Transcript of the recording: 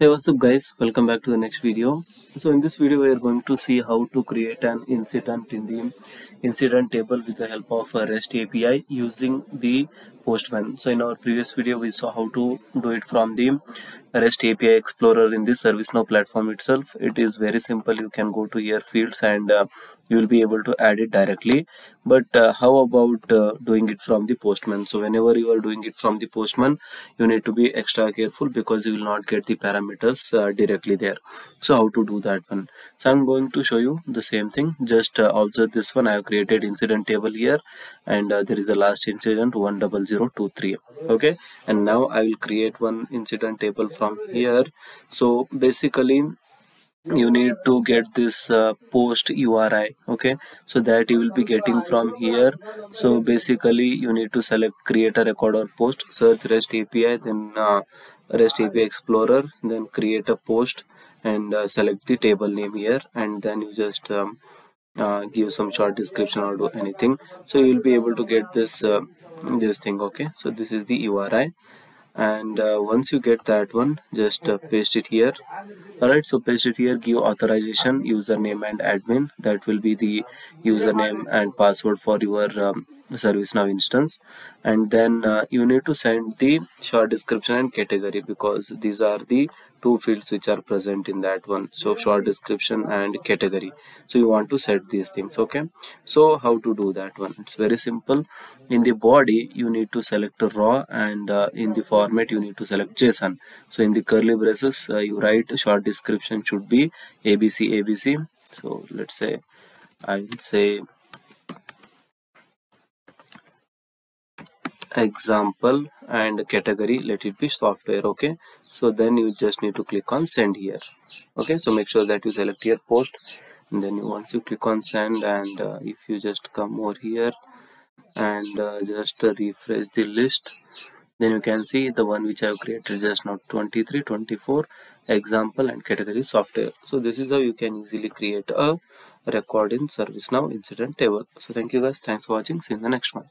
Hey what's up guys? Welcome back to the next video. So in this video we are going to see how to create an incident in the incident table with the help of a REST API using the Postman. So in our previous video we saw how to do it from the REST API Explorer in the ServiceNow platform itself. It is very simple. You can go to here fields and uh, you will be able to add it directly. But uh, how about uh, doing it from the postman? So whenever you are doing it from the postman you need to be extra careful because you will not get the parameters uh, directly there. So how to do that one? So i'm going to show you the same thing. Just uh, observe this one. I have created incident table here and uh, there is a last incident 10023 okay? And now i will create one incident table from here. So basically you need to get this uh, post URI okay? So that you will be getting from here. So basically you need to select create a record or post search REST API then uh, REST API Explorer then create a post and uh, select the table name here. And then you just um, uh, give some short description or do anything. So you will be able to get this uh, this thing okay? So this is the URI and uh, once you get that one just uh, paste it here. Alright so paste it here give authorization username and admin. That will be the username and password for your um, ServiceNow instance. And then uh, you need to send the short description and category because these are the two fields which are present in that one. So short description and category. So you want to set these things okay? So how to do that one? It's very simple. In the body you need to select raw and uh, in the format you need to select json. So in the curly braces uh, you write short description should be abc abc so let's say i will say example and category let it be software okay? So then you just need to click on send here okay? So make sure that you select your post. And then once you click on send and uh, if you just come over here and uh, just refresh the list then you can see the one which I have created just now 23 24 example and category software. So this is how you can easily create a record in ServiceNow incident table so thank you guys. Thanks for watching. See you in the next one